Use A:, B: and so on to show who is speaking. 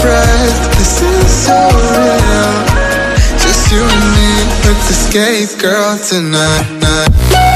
A: breath. This is so real. Just you and me, let's escape, girl, tonight.